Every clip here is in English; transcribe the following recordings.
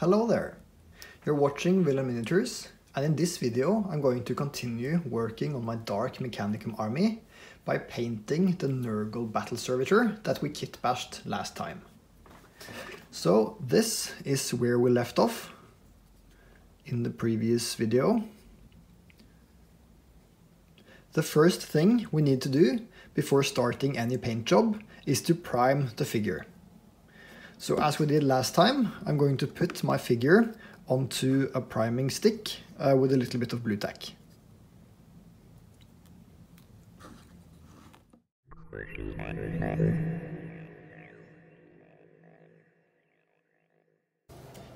Hello there! You're watching Wilhelm Miniatures and in this video I'm going to continue working on my Dark Mechanicum army by painting the Nurgle battle servitor that we kit bashed last time. So this is where we left off in the previous video. The first thing we need to do before starting any paint job is to prime the figure. So as we did last time, I'm going to put my figure onto a priming stick uh, with a little bit of Blu Tack.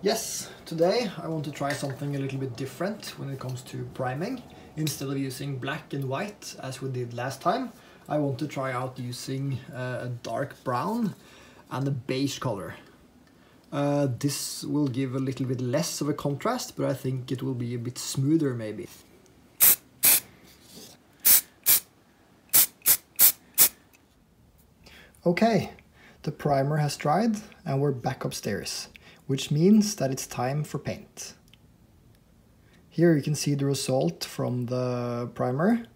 Yes, today I want to try something a little bit different when it comes to priming. Instead of using black and white as we did last time, I want to try out using uh, a dark brown and a beige color. Uh, this will give a little bit less of a contrast, but I think it will be a bit smoother maybe. Okay, the primer has dried and we're back upstairs, which means that it's time for paint. Here you can see the result from the primer.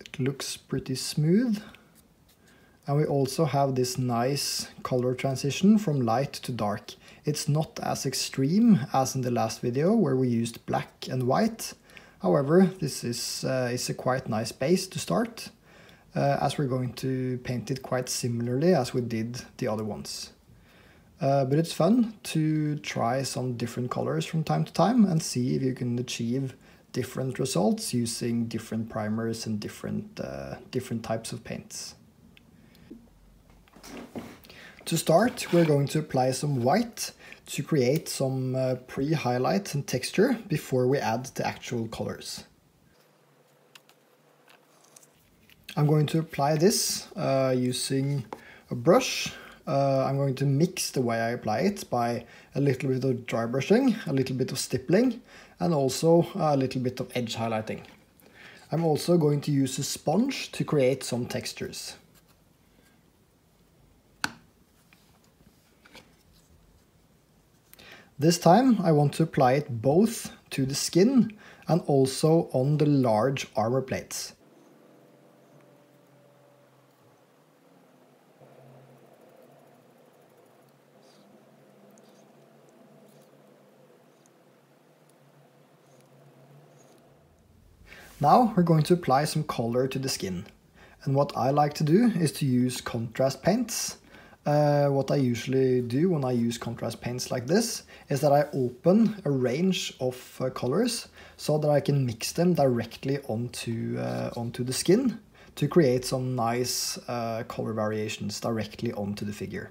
It looks pretty smooth. And we also have this nice color transition from light to dark. It's not as extreme as in the last video where we used black and white. However, this is, uh, is a quite nice base to start uh, as we're going to paint it quite similarly as we did the other ones. Uh, but it's fun to try some different colors from time to time and see if you can achieve different results using different primers and different, uh, different types of paints. To start, we're going to apply some white to create some uh, pre-highlight and texture before we add the actual colors. I'm going to apply this uh, using a brush. Uh, I'm going to mix the way I apply it by a little bit of dry brushing, a little bit of stippling, and also a little bit of edge highlighting. I'm also going to use a sponge to create some textures. This time I want to apply it both to the skin and also on the large armor plates. Now we're going to apply some color to the skin. And what I like to do is to use contrast paints. Uh, what I usually do when I use contrast paints like this is that I open a range of uh, colors so that I can mix them directly onto, uh, onto the skin to create some nice uh, color variations directly onto the figure.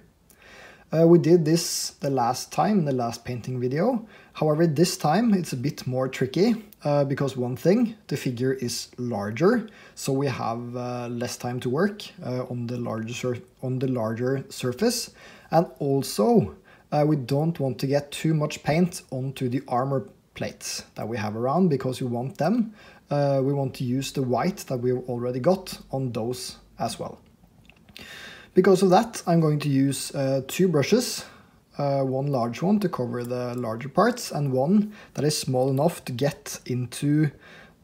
Uh, we did this the last time in the last painting video. However, this time it's a bit more tricky uh, because one thing, the figure is larger, so we have uh, less time to work uh, on the larger on the larger surface, and also uh, we don't want to get too much paint onto the armor plates that we have around because we want them. Uh, we want to use the white that we've already got on those as well. Because of that, I'm going to use uh, two brushes, uh, one large one to cover the larger parts and one that is small enough to get into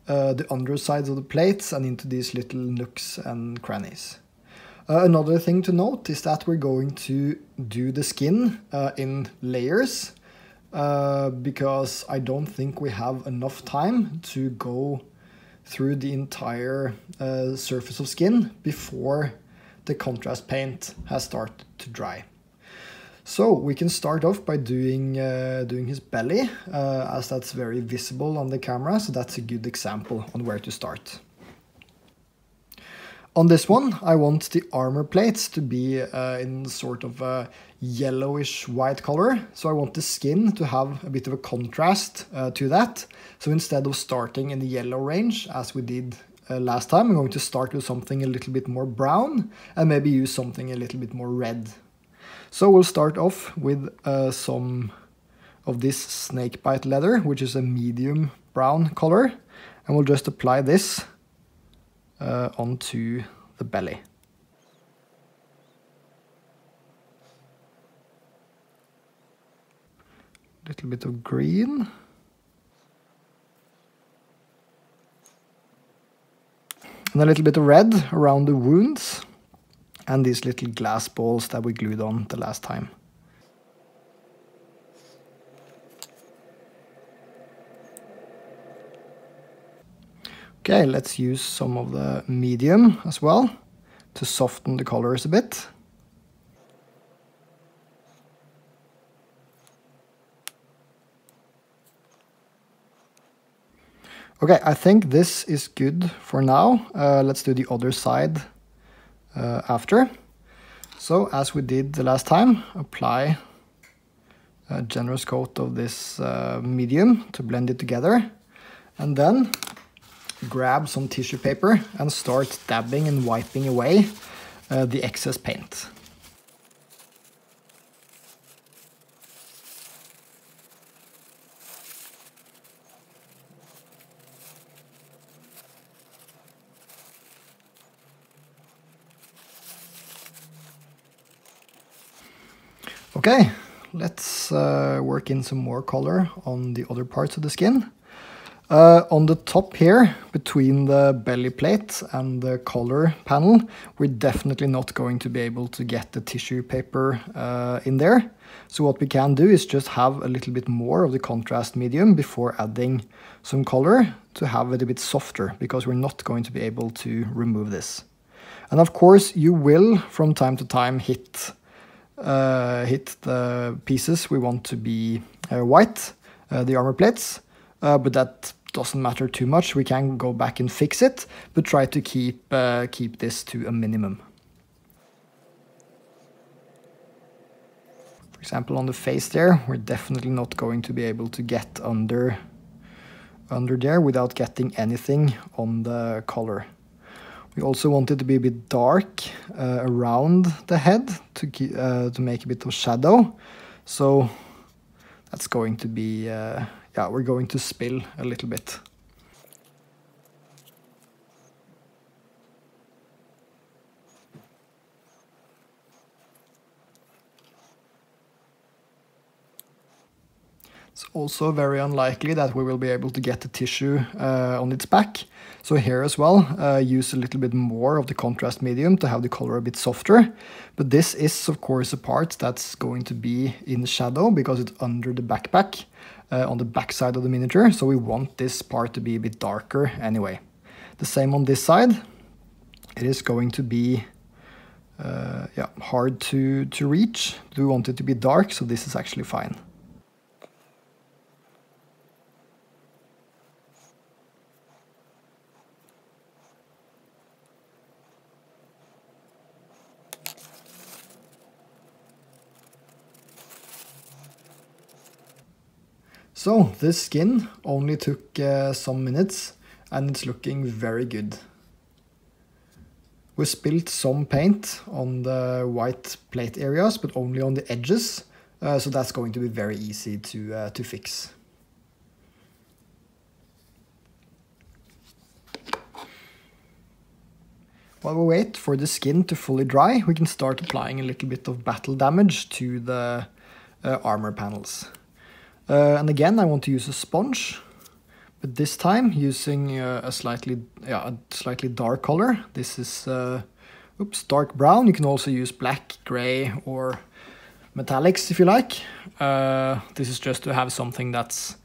uh, the undersides of the plates and into these little nooks and crannies. Uh, another thing to note is that we're going to do the skin uh, in layers uh, because I don't think we have enough time to go through the entire surface of skin before the contrast paint has started to dry. So we can start off by doing uh, doing his belly, uh, as that's very visible on the camera, so that's a good example on where to start. On this one, I want the armor plates to be uh, in sort of a yellowish white color, so I want the skin to have a bit of a contrast uh, to that. So instead of starting in the yellow range, as we did uh, last time. I'm going to start with something a little bit more brown and maybe use something a little bit more red. So we'll start off with uh, some of this snakebite leather, which is a medium brown color. And we'll just apply this uh, onto the belly. little bit of green. And a little bit of red around the wounds and these little glass balls that we glued on the last time. Okay, let's use some of the medium as well to soften the colors a bit. Okay, I think this is good for now. Uh, let's do the other side uh, after. So as we did the last time, apply a generous coat of this uh, medium to blend it together. And then grab some tissue paper and start dabbing and wiping away uh, the excess paint. Okay, let's uh, work in some more color on the other parts of the skin. Uh, on the top here, between the belly plate and the collar panel, we're definitely not going to be able to get the tissue paper uh, in there. So what we can do is just have a little bit more of the contrast medium before adding some color to have it a bit softer, because we're not going to be able to remove this. And of course, you will, from time to time, hit hit the pieces we want to be uh, white, uh, the armor plates, uh, but that doesn't matter too much. We can go back and fix it, but try to keep, uh, keep this to a minimum. For example, on the face there, we're definitely not going to be able to get under, under there without getting anything on the collar. We also want it to be a bit dark uh, around the head to, uh, to make a bit of shadow. So that's going to be, uh, yeah, we're going to spill a little bit. It's also very unlikely that we will be able to get the tissue uh, on its back. So here as well, uh, use a little bit more of the contrast medium to have the color a bit softer. But this is of course a part that's going to be in shadow because it's under the backpack uh, on the back side of the miniature. So we want this part to be a bit darker anyway. The same on this side. It is going to be uh, yeah, hard to, to reach. We want it to be dark, so this is actually fine. So this skin only took uh, some minutes and it's looking very good. We spilled some paint on the white plate areas, but only on the edges, uh, so that's going to be very easy to, uh, to fix. While we wait for the skin to fully dry, we can start applying a little bit of battle damage to the uh, armor panels. Uh, and again, I want to use a sponge, but this time using uh, a slightly yeah, a slightly dark color. This is uh, oops, dark brown. You can also use black, gray, or metallics if you like. Uh, this is just to have something that's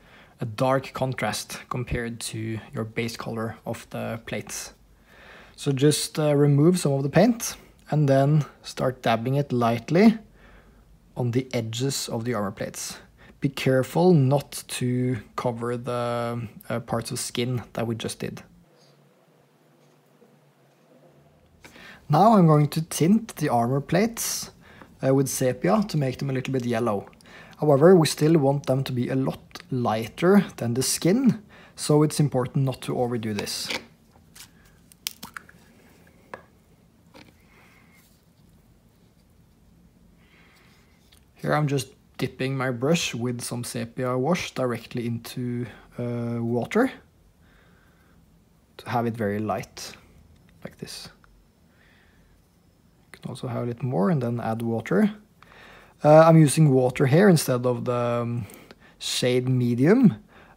a dark contrast compared to your base color of the plates. So just uh, remove some of the paint and then start dabbing it lightly on the edges of the armor plates be careful not to cover the uh, parts of skin that we just did. Now I'm going to tint the armor plates uh, with sepia to make them a little bit yellow. However, we still want them to be a lot lighter than the skin, so it's important not to overdo this. Here I'm just dipping my brush with some sepia wash directly into uh, water to have it very light, like this. You can also have a little more and then add water. Uh, I'm using water here instead of the um, shade medium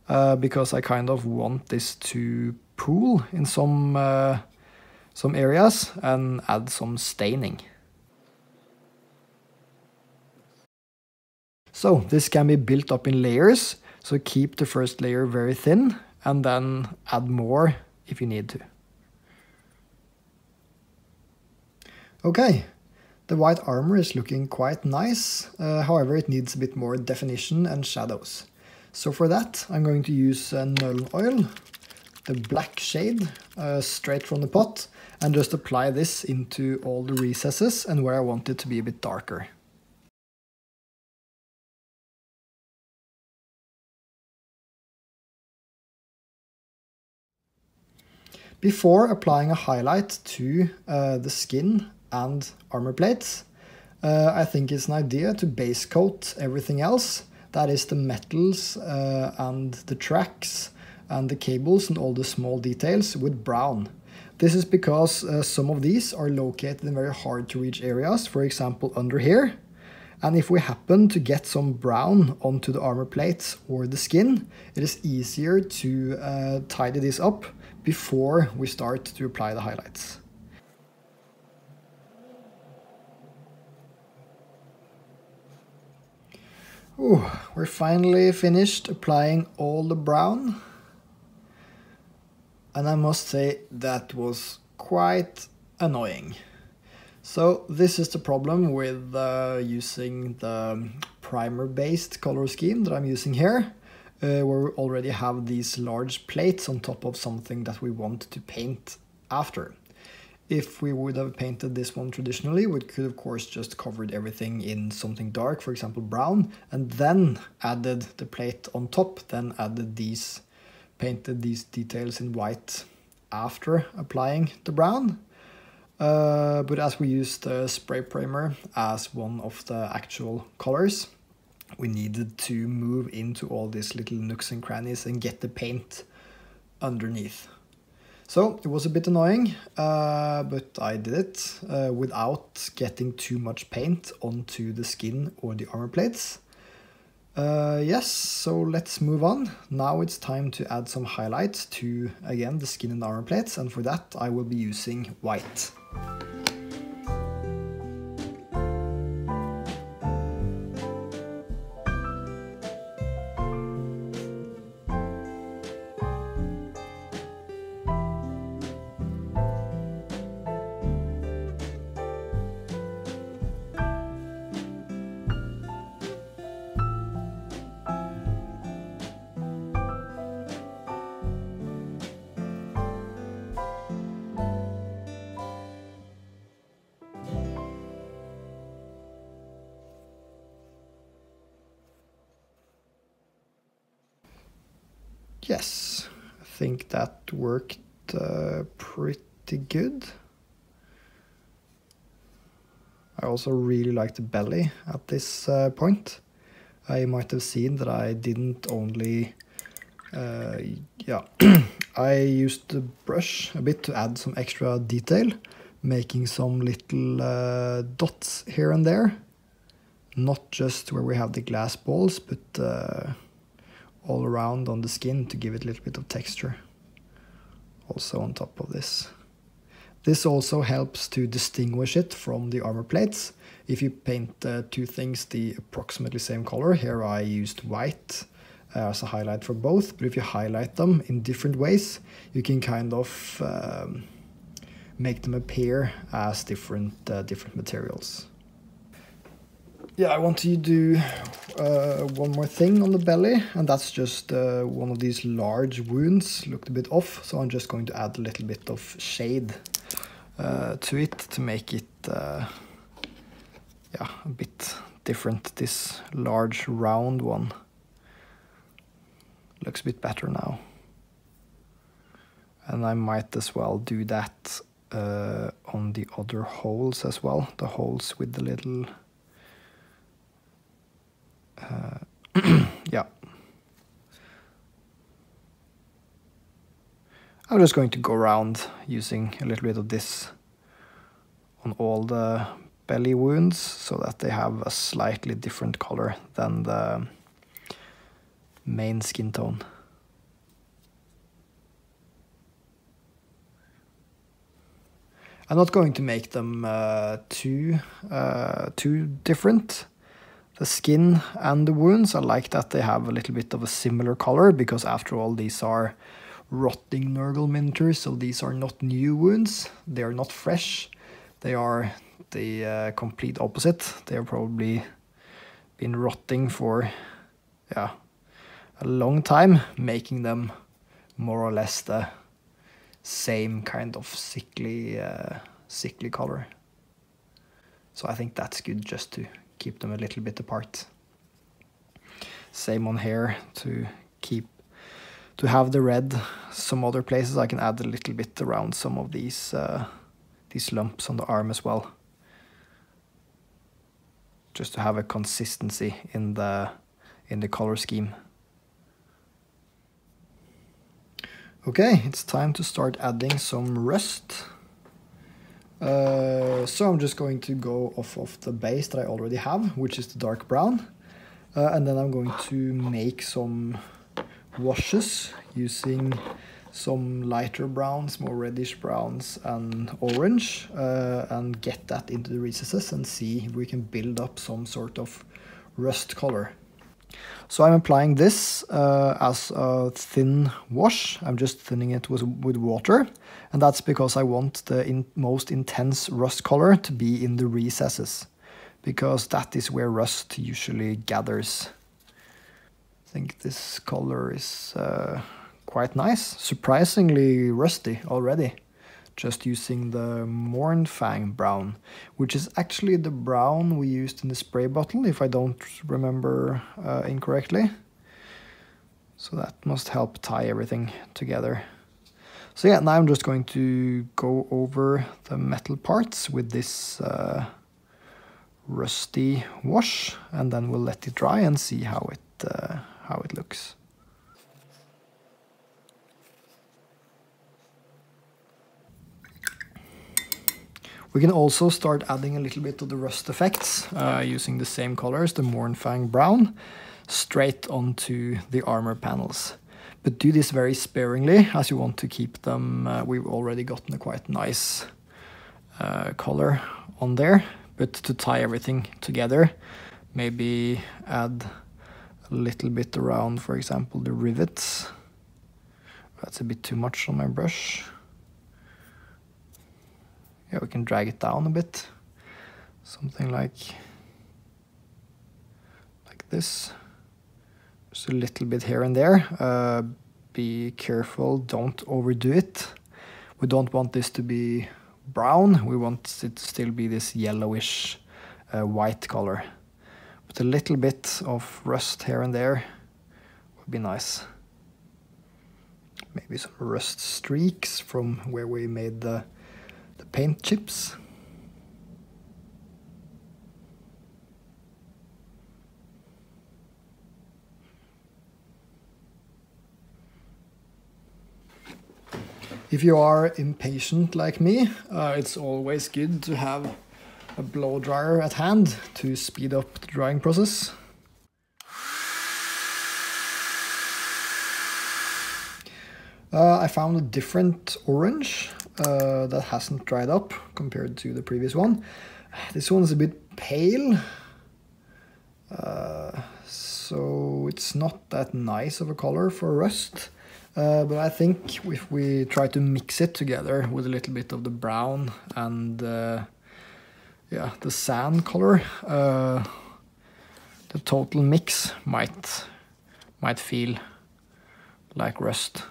uh, because I kind of want this to pool in some uh, some areas and add some staining. So this can be built up in layers, so keep the first layer very thin and then add more if you need to. Okay, the white armor is looking quite nice, uh, however it needs a bit more definition and shadows. So for that I'm going to use uh, Nuln Oil, the black shade, uh, straight from the pot, and just apply this into all the recesses and where I want it to be a bit darker. Before applying a highlight to uh, the skin and armor plates, uh, I think it's an idea to base coat everything else. That is the metals uh, and the tracks and the cables and all the small details with brown. This is because uh, some of these are located in very hard to reach areas, for example under here. And if we happen to get some brown onto the armor plates or the skin, it is easier to uh, tidy this up before we start to apply the highlights. Ooh, we're finally finished applying all the brown. And I must say that was quite annoying. So this is the problem with uh, using the primer based color scheme that I'm using here uh, where we already have these large plates on top of something that we want to paint after. If we would have painted this one traditionally, we could of course just covered everything in something dark, for example brown, and then added the plate on top, then added these, painted these details in white after applying the brown. Uh, but as we used the spray primer as one of the actual colors, we needed to move into all these little nooks and crannies and get the paint underneath. So it was a bit annoying, uh, but I did it uh, without getting too much paint onto the skin or the armor plates. Uh, yes, so let's move on. Now it's time to add some highlights to, again, the skin and armor plates, and for that I will be using white. Worked uh, pretty good. I also really like the belly at this uh, point. I might have seen that I didn't only, uh, yeah, I used the brush a bit to add some extra detail, making some little uh, dots here and there. Not just where we have the glass balls, but uh, all around on the skin to give it a little bit of texture also on top of this. This also helps to distinguish it from the armor plates. If you paint uh, two things the approximately same color, here I used white uh, as a highlight for both, but if you highlight them in different ways, you can kind of um, make them appear as different, uh, different materials yeah, I want to do uh, one more thing on the belly, and that's just uh, one of these large wounds looked a bit off, so I'm just going to add a little bit of shade uh, to it to make it, uh, yeah, a bit different. This large round one looks a bit better now. And I might as well do that uh, on the other holes as well, the holes with the little uh, yeah. I'm just going to go around using a little bit of this on all the belly wounds so that they have a slightly different color than the main skin tone. I'm not going to make them uh, too uh, too different. The skin and the wounds, I like that they have a little bit of a similar color because after all these are rotting Nurgle miniatures, so these are not new wounds. They are not fresh. They are the uh, complete opposite. They have probably been rotting for yeah a long time, making them more or less the same kind of sickly uh, sickly color. So I think that's good just to keep them a little bit apart. Same on here to keep to have the red. Some other places I can add a little bit around some of these uh, these lumps on the arm as well. Just to have a consistency in the in the color scheme. Okay, it's time to start adding some rust. Uh, so I'm just going to go off of the base that I already have, which is the dark brown. Uh, and then I'm going to make some washes using some lighter browns, more reddish browns and orange uh, and get that into the recesses and see if we can build up some sort of rust color. So I'm applying this uh, as a thin wash. I'm just thinning it with, with water. And that's because I want the in most intense rust color to be in the recesses. Because that is where rust usually gathers. I think this color is uh, quite nice. Surprisingly rusty already just using the Mournfang brown, which is actually the brown we used in the spray bottle, if I don't remember uh, incorrectly. So that must help tie everything together. So yeah, now I'm just going to go over the metal parts with this uh, rusty wash, and then we'll let it dry and see how it uh, how it looks. We can also start adding a little bit of the rust effects uh, using the same colors, the Mournfang brown, straight onto the armor panels. But do this very sparingly as you want to keep them, uh, we've already gotten a quite nice uh, color on there. But to tie everything together, maybe add a little bit around, for example, the rivets. That's a bit too much on my brush yeah, we can drag it down a bit. Something like like this. Just a little bit here and there. Uh, be careful, don't overdo it. We don't want this to be brown. We want it to still be this yellowish uh, white color. But a little bit of rust here and there would be nice. Maybe some rust streaks from where we made the the paint chips. If you are impatient like me, uh, it's always good to have a blow dryer at hand to speed up the drying process. Uh, I found a different orange uh, that hasn't dried up compared to the previous one. This one's a bit pale, uh, so it's not that nice of a color for rust. Uh, but I think if we try to mix it together with a little bit of the brown and uh, yeah, the sand color, uh, the total mix might might feel like rust.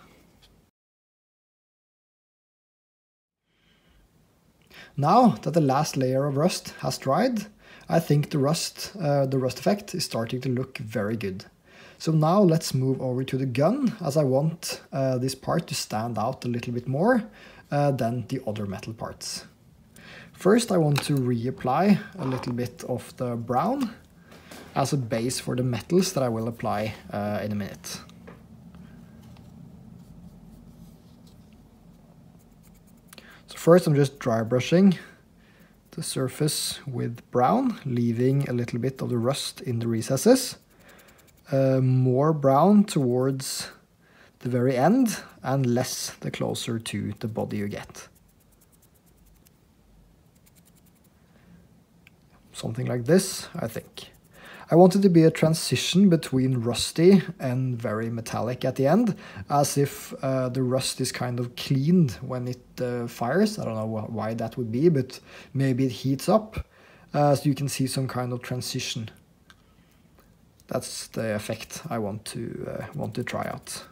Now that the last layer of rust has dried, I think the rust, uh, the rust effect is starting to look very good. So now let's move over to the gun as I want uh, this part to stand out a little bit more uh, than the other metal parts. First I want to reapply a little bit of the brown as a base for the metals that I will apply uh, in a minute. First I'm just dry brushing the surface with brown, leaving a little bit of the rust in the recesses. uh, more brown towards the very end and less the closer to the body you get. Something like this, I think. I wanted to be a transition between rusty and very metallic at the end, as if uh, the rust is kind of cleaned when it uh, fires. I don't know why that would be, but maybe it heats up, uh, so you can see some kind of transition. That's the effect I want to uh, want to try out.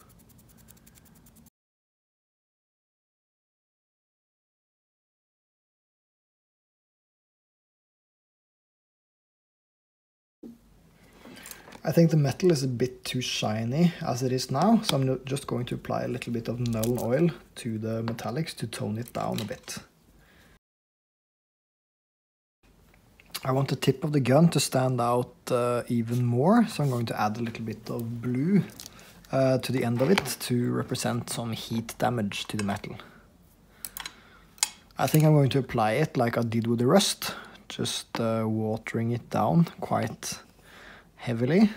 I think the metal is a bit too shiny as it is now, so I'm just going to apply a little bit of Nuln Oil to the metallics to tone it down a bit. I want the tip of the gun to stand out uh, even more, so I'm going to add a little bit of blue uh, to the end of it to represent some heat damage to the metal. I think I'm going to apply it like I did with the rust, just uh, watering it down quite heavily.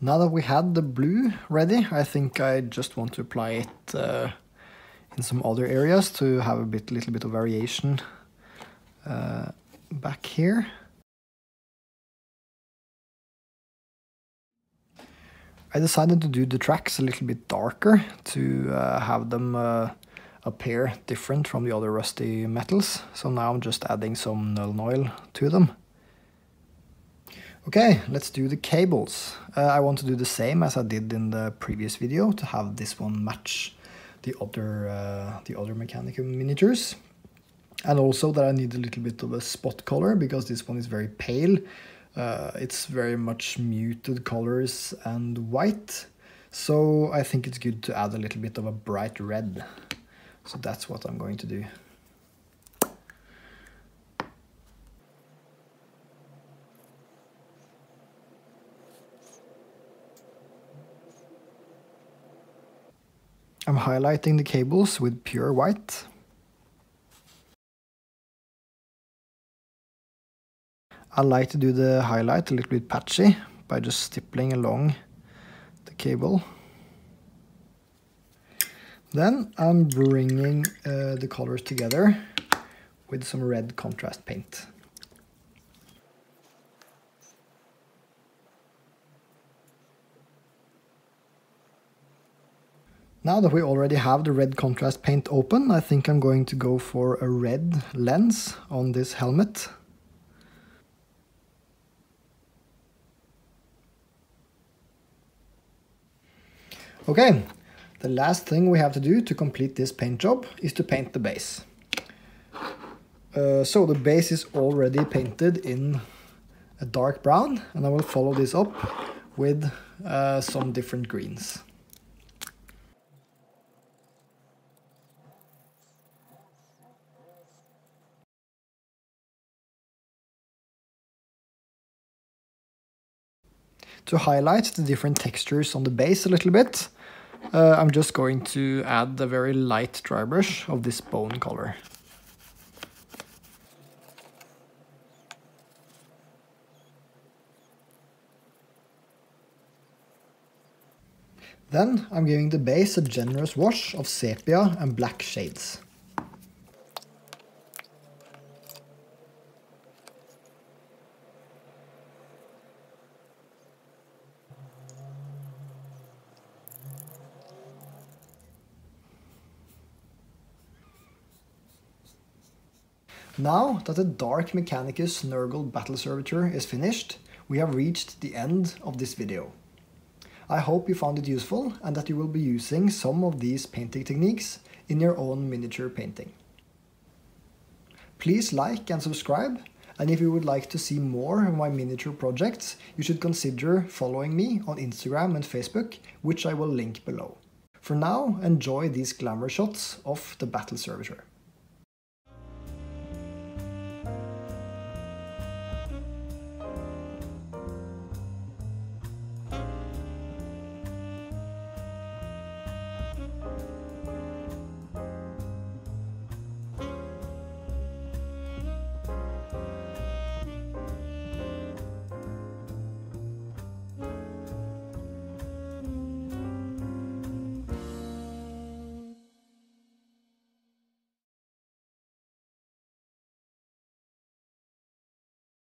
Now that we had the blue ready, I think I just want to apply it uh, in some other areas to have a bit, little bit of variation uh, back here. I decided to do the tracks a little bit darker to uh, have them uh, appear different from the other rusty metals. So now I'm just adding some Nuln Oil to them. Okay, let's do the cables. Uh, I want to do the same as I did in the previous video to have this one match the other uh, the other Mechanicum miniatures. And also that I need a little bit of a spot color because this one is very pale. Uh, it's very much muted colors and white. So I think it's good to add a little bit of a bright red. So that's what I'm going to do. I'm highlighting the cables with pure white. I like to do the highlight a little bit patchy by just stippling along the cable. Then I'm bringing uh, the colors together with some red contrast paint. Now that we already have the red contrast paint open, I think I'm going to go for a red lens on this helmet. Okay, the last thing we have to do to complete this paint job is to paint the base. Uh, so the base is already painted in a dark brown and I will follow this up with uh, some different greens. To highlight the different textures on the base a little bit, uh, I'm just going to add a very light dry brush of this bone color. Then I'm giving the base a generous wash of sepia and black shades. Now that the Dark Mechanicus Nurgle Battle Servitor is finished, we have reached the end of this video. I hope you found it useful and that you will be using some of these painting techniques in your own miniature painting. Please like and subscribe, and if you would like to see more of my miniature projects, you should consider following me on Instagram and Facebook, which I will link below. For now, enjoy these glamour shots of the Battle Servitor.